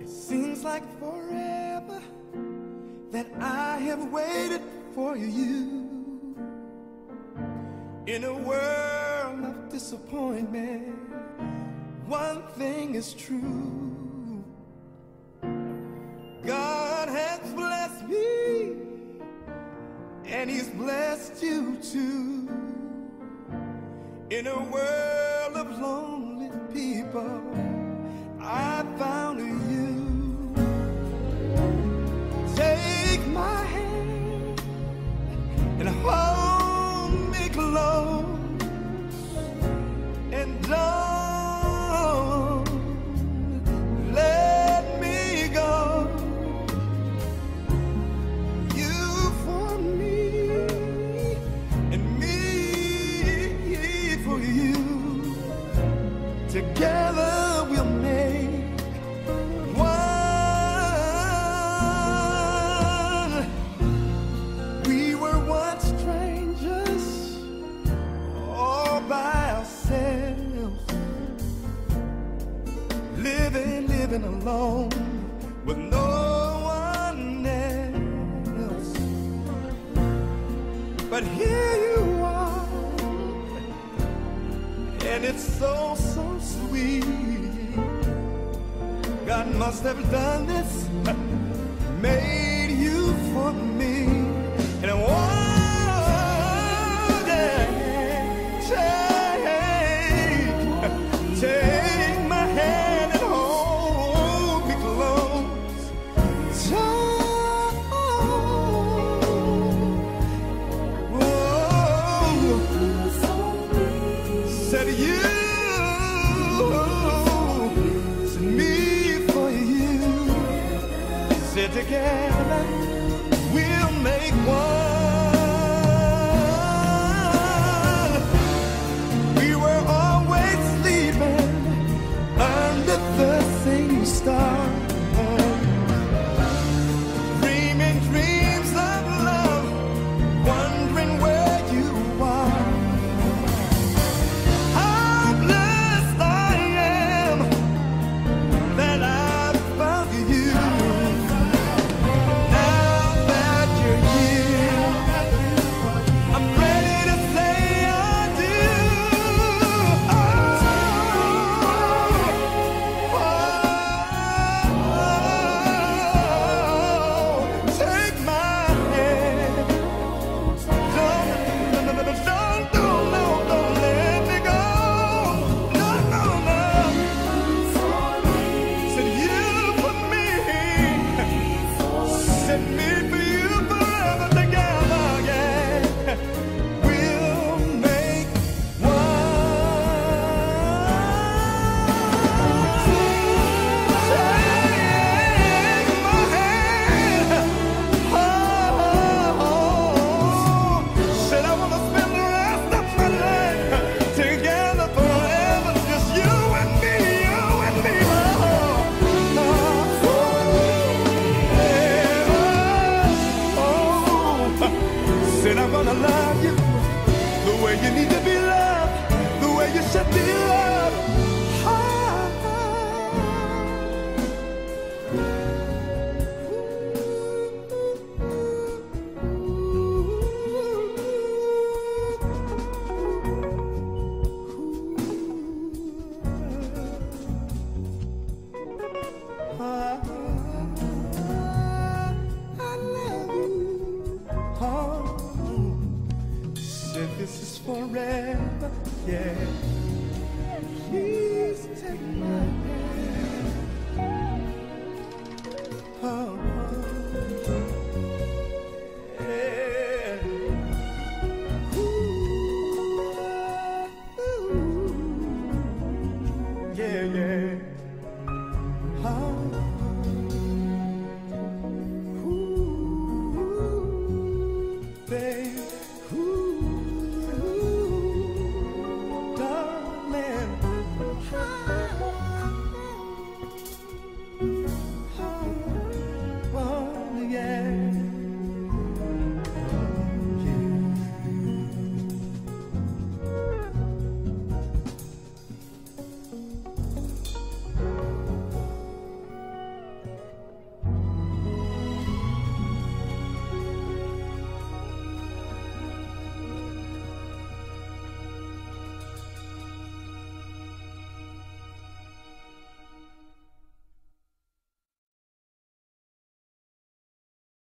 It seems like forever that I have waited for you in a world disappointment, one thing is true. God has blessed me, and He's blessed you too. In a world of lonely people, living alone with no one else. But here you are, and it's so, so sweet. God must have done this, made you for me. forever. Yeah. Please take my hand. Oh. oh. Yeah. Ooh, ooh. Yeah, yeah. Oh. oh. Ooh, babe. Ooh.